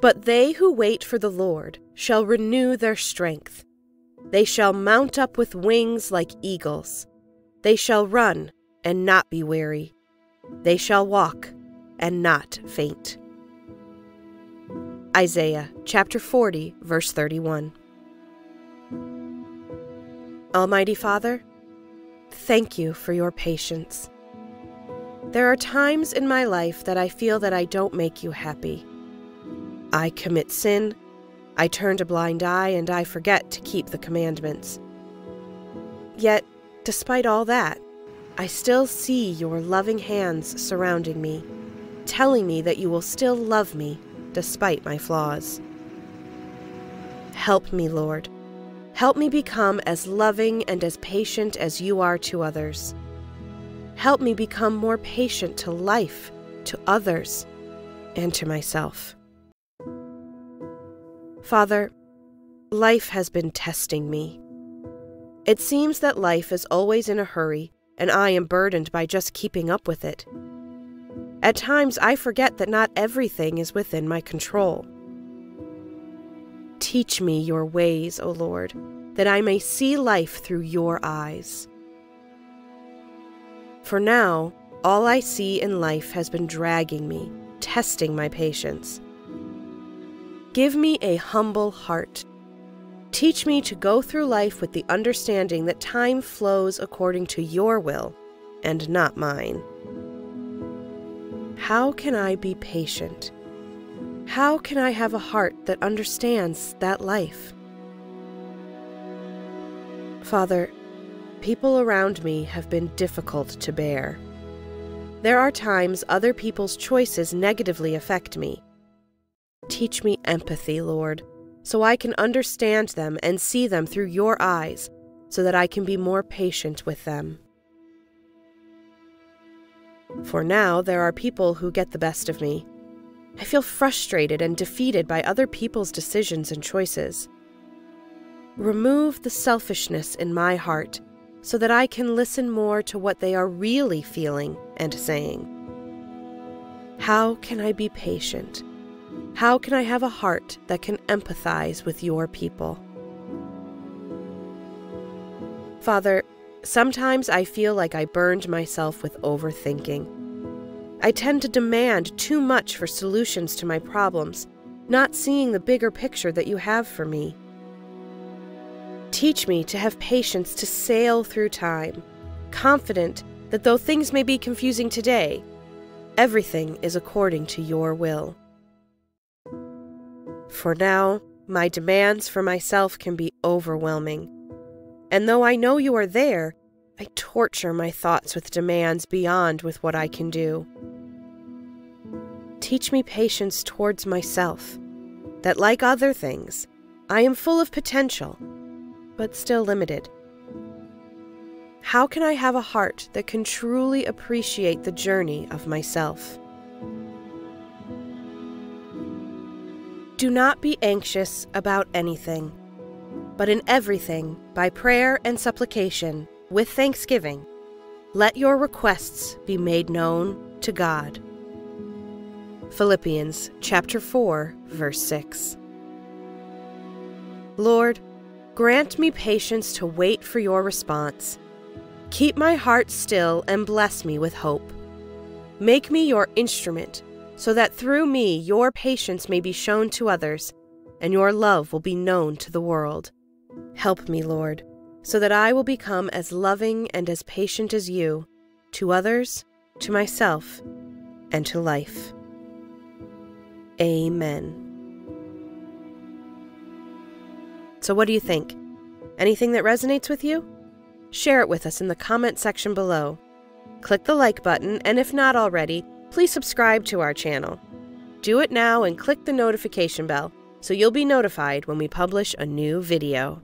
But they who wait for the Lord shall renew their strength. They shall mount up with wings like eagles. They shall run and not be weary. They shall walk and not faint. Isaiah chapter 40, verse 31. Almighty Father, thank you for your patience. There are times in my life that I feel that I don't make you happy. I commit sin, I turn a blind eye, and I forget to keep the commandments. Yet, despite all that, I still see your loving hands surrounding me, telling me that you will still love me despite my flaws. Help me, Lord. Help me become as loving and as patient as you are to others. Help me become more patient to life, to others, and to myself. Father, life has been testing me. It seems that life is always in a hurry, and I am burdened by just keeping up with it. At times, I forget that not everything is within my control. Teach me your ways, O Lord, that I may see life through your eyes. For now, all I see in life has been dragging me, testing my patience. Give me a humble heart. Teach me to go through life with the understanding that time flows according to your will and not mine. How can I be patient? How can I have a heart that understands that life? Father, people around me have been difficult to bear. There are times other people's choices negatively affect me. Teach me empathy, Lord, so I can understand them and see them through your eyes, so that I can be more patient with them. For now, there are people who get the best of me. I feel frustrated and defeated by other people's decisions and choices. Remove the selfishness in my heart so that I can listen more to what they are really feeling and saying. How can I be patient? How can I have a heart that can empathize with your people? Father, sometimes I feel like I burned myself with overthinking. I tend to demand too much for solutions to my problems, not seeing the bigger picture that you have for me. Teach me to have patience to sail through time, confident that though things may be confusing today, everything is according to your will. For now, my demands for myself can be overwhelming. And though I know you are there, I torture my thoughts with demands beyond with what I can do. Teach me patience towards myself, that like other things, I am full of potential, but still limited. How can I have a heart that can truly appreciate the journey of myself? Do not be anxious about anything, but in everything, by prayer and supplication, with thanksgiving, let your requests be made known to God. Philippians chapter 4, verse 6. Lord, grant me patience to wait for your response. Keep my heart still and bless me with hope. Make me your instrument so that through me your patience may be shown to others, and your love will be known to the world. Help me, Lord, so that I will become as loving and as patient as you, to others, to myself, and to life. Amen. So, what do you think? Anything that resonates with you? Share it with us in the comment section below. Click the like button, and if not already, please subscribe to our channel. Do it now and click the notification bell so you'll be notified when we publish a new video.